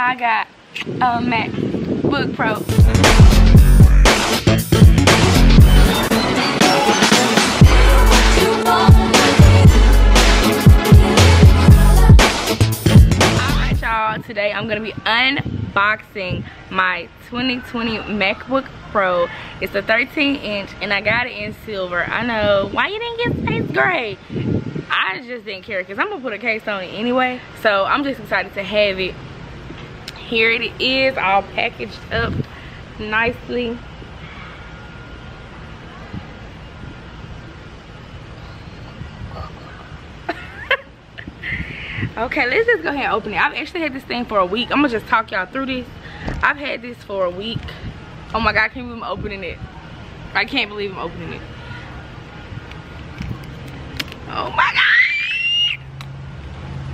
I got a MacBook Pro. Today I'm gonna be unboxing my 2020 MacBook Pro. It's a 13 inch and I got it in silver. I know, why you didn't get space gray? I just didn't care because I'm gonna put a case on it anyway. So I'm just excited to have it. Here it is, all packaged up nicely. okay, let's just go ahead and open it. I've actually had this thing for a week. I'm gonna just talk y'all through this. I've had this for a week. Oh my God, I can't believe I'm opening it. I can't believe I'm opening it. Oh my God.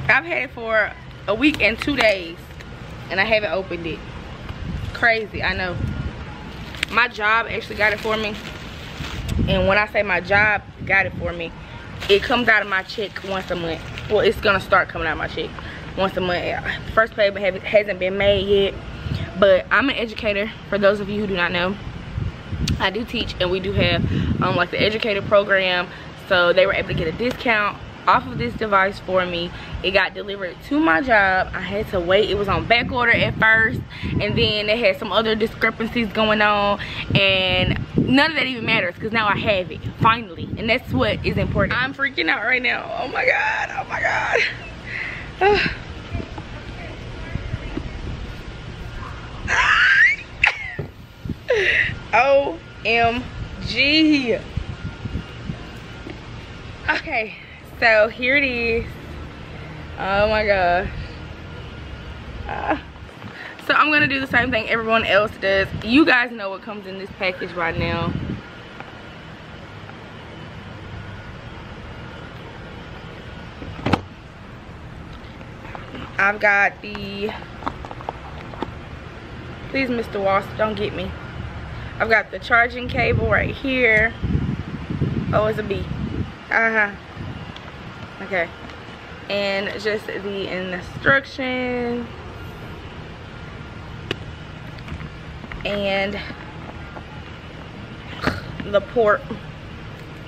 I've had it for a week and two days and I haven't opened it. Crazy, I know. My job actually got it for me. And when I say my job got it for me, it comes out of my check once a month. Well, it's gonna start coming out of my check once a month. First payment hasn't been made yet. But I'm an educator, for those of you who do not know. I do teach and we do have um, like the educator program. So they were able to get a discount off of this device for me. It got delivered to my job. I had to wait. It was on back order at first and then they had some other discrepancies going on and none of that even matters because now i have it finally and that's what is important. I'm freaking out right now. Oh my god oh my god. Omg okay so here it is. Oh my gosh. Uh, so i'm gonna do the same thing everyone else does. You guys know what comes in this package right now. I've got the please Mr. Wasp don't get me. I've got the charging cable right here. Oh it's a B. Uh-huh okay. And just the instructions and the port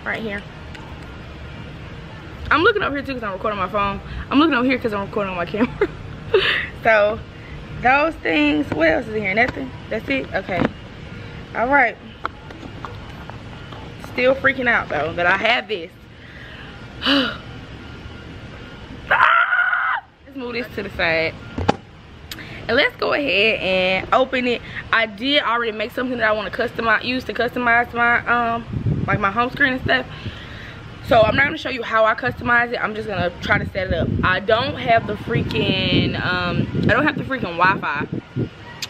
right here. I'm looking up here too because I'm recording my phone. I'm looking over here because I'm recording on my camera. So those things what else is in here? Nothing? That's it? Okay. All right. Still freaking out though that I have this move this to the side. And let's go ahead and open it. I did already make something that i want to customize use to customize my um like my home screen and stuff. So i'm not going to show you how i customize it. I'm just going to try to set it up. I don't have the freaking um i don't have the freaking wi-fi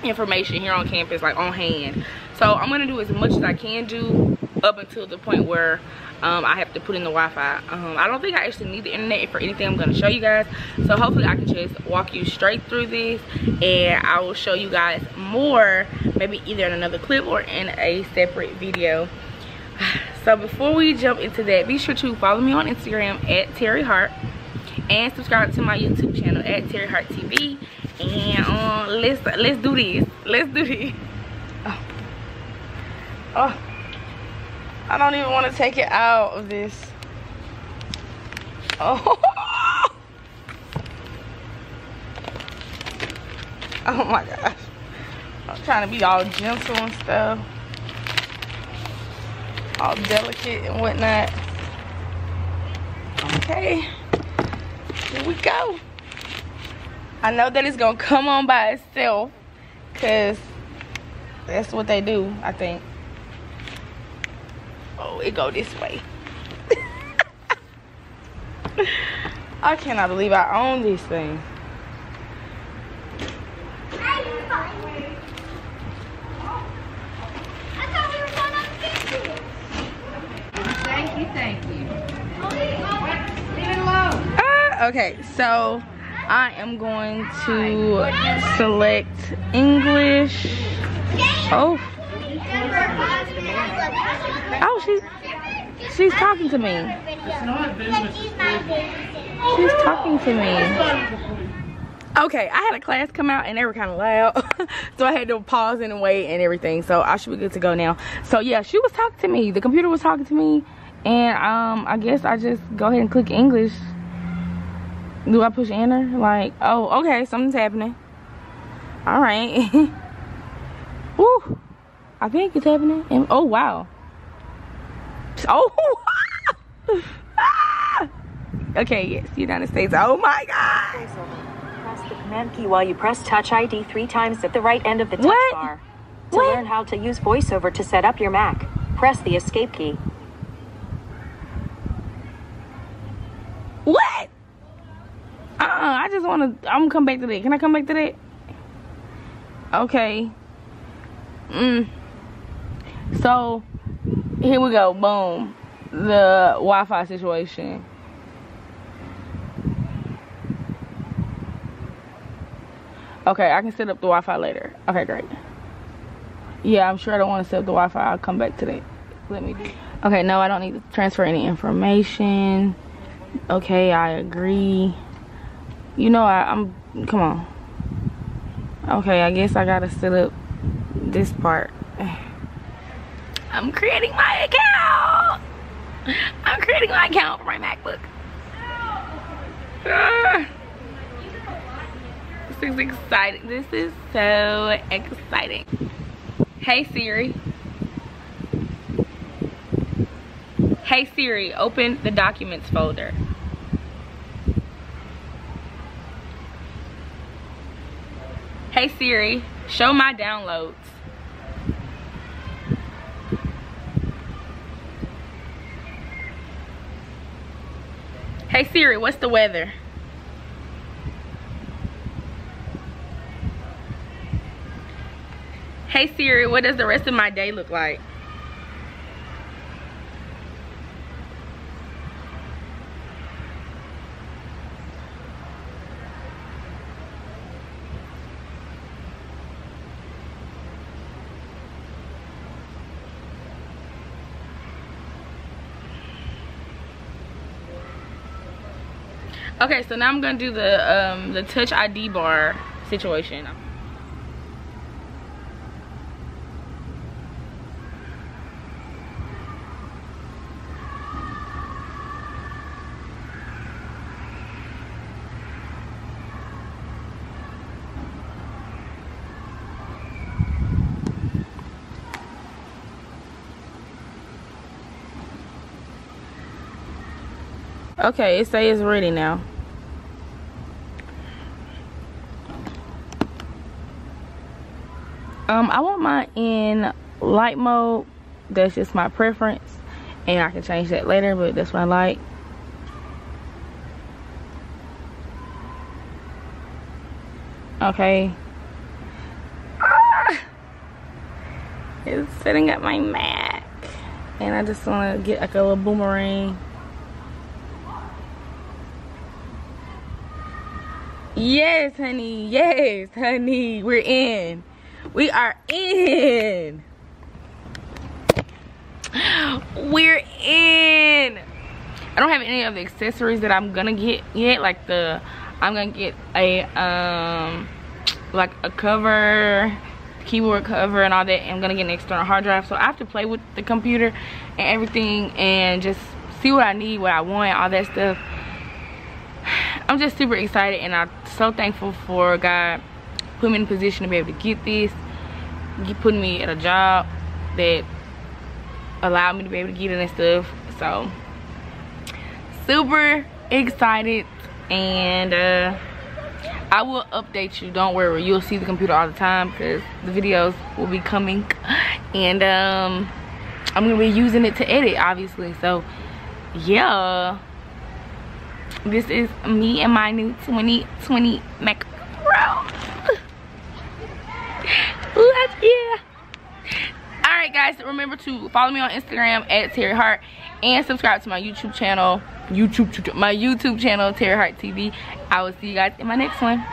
information here on campus like on hand. So i'm going to do as much as i can do up until the point where um, I have to put in the Wi-Fi. Um, I don't think I actually need the internet for anything I'm going to show you guys. So hopefully I can just walk you straight through this and I will show you guys more maybe either in another clip or in a separate video. So before we jump into that, be sure to follow me on Instagram at Teri Hearte and subscribe to my YouTube channel at Teri Hearte TV. And uh, let's let's do this. Let's do this. Oh. oh. I don't even want to take it out of this. Oh. Oh my gosh. I'm trying to be all gentle and stuff. All delicate and whatnot. Okay. Here we go. I know that it's going to come on by itself. Because that's what they do, I think. Oh, it go this way. I cannot believe I own these things. Thank you, thank you. Uh, okay, so I am going to select English. Oh. Oh, she, she's talking to me. She's talking to me. okay i had a class come out and they were kind of loud. So i had to pause and wait and everything. So i should be good to go now. So yeah she was talking to me. The computer was talking to me. And um i guess i just go ahead and click english. Do i push enter? Like oh okay something's happening. All right. Woo. i think it's happening. And oh wow oh okay yes united states oh my god Press the command key while you press Touch ID three times at the right end of the touch What? bar. To What? learn how to use VoiceOver to set up your Mac, press the Escape key. What? Uh, uh I just want to. I'm gonna come back to that. Can I come back to that? Okay. Mm. So here we go. Boom. The Wi-Fi situation. Okay, I can set up the Wi-Fi later. Okay, great. Yeah, I'm sure I don't want to set up the Wi-Fi. I'll come back to that. Let me. Do. Okay, no, I don't need to transfer any information. Okay, I agree. You know, I, I'm. Come on. Okay, I guess I gotta set up this part. I'm creating my account. I'm creating my account for my MacBook. Ah. This is exciting. This is so exciting. Hey Siri. Hey Siri, open the documents folder. Hey Siri, show my downloads. Hey Siri, what's the weather? Hey Siri, what does the rest of my day look like? Okay, so now I'm gonna do the um, the touch ID bar situation. Okay, it says it's ready now. Um, I want mine in light mode. That's just my preference. And I can change that later, but that's what I like. Okay. Ah! It's setting up my Mac. And I just want to get like a little boomerang. Yes, honey. Yes, honey. We're in. We are in. We're in. I don't have any of the accessories that I'm gonna get yet. Like the, I'm gonna get a um, like a cover, keyboard cover, and all that. I'm gonna get an external hard drive. So I have to play with the computer and everything, and just see what I need, what I want, all that stuff. I'm just super excited and I'm so thankful for God putting me in a position to be able to get this. He putting me at a job that allowed me to be able to get it and stuff. So super excited and uh, I will update you. Don't worry. You'll see the computer all the time because the videos will be coming and um, I'm going to be using it to edit obviously. So yeah this is me and my new 2020 Mac Pro. Love you. Alright guys, remember to follow me on Instagram at Teri Hearte and subscribe to my YouTube channel. YouTube my YouTube channel, Teri Hearte TV. I will see you guys in my next one.